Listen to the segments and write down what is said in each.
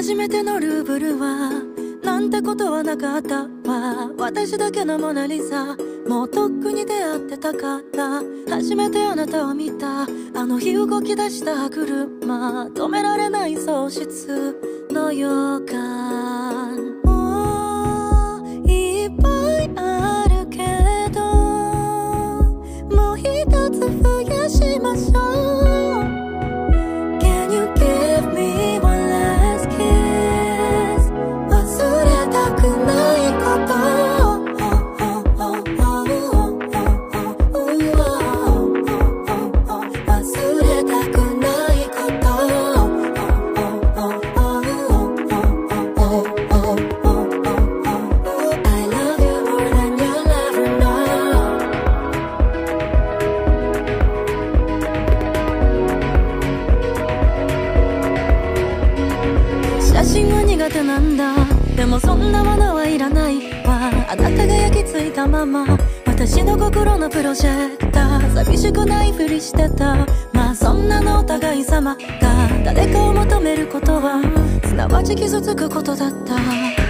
初めてのルーブルはなんてことはなかったわ。私だけのモナリザ。もうとっくに出会ってたから初めてあなたを見た。あの日動き出した車。止められない喪失の予感。手なんだ。でもそんなものはいらないわ。あなたが焼き付いたまま。私の心のプロジェクター。寂しくないふりしてた。まあそんなのお互い様が。誰かを求めることはすなわち傷つくことだった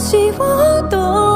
年をどう